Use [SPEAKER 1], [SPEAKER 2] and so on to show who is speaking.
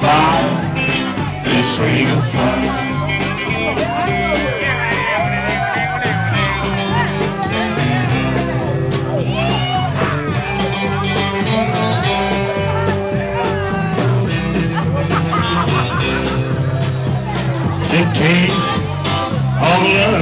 [SPEAKER 1] fire, this ring of fire. It takes all your